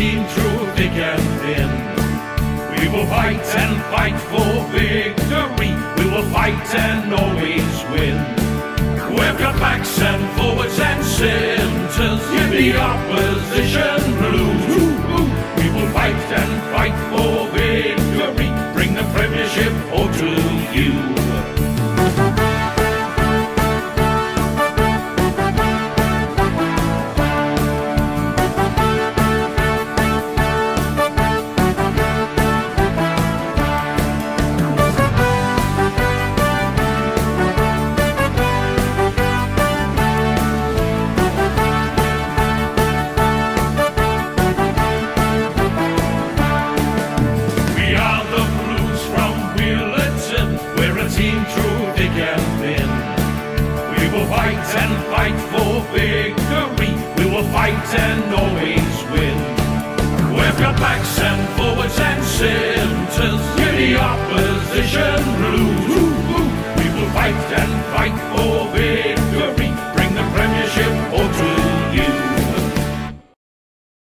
through thick and thin. We will fight and fight for victory. We will fight and always win. We've got backs and forwards and centers in the opposition. We will fight and fight for victory. We will fight and always win. We've got backs and forwards and six.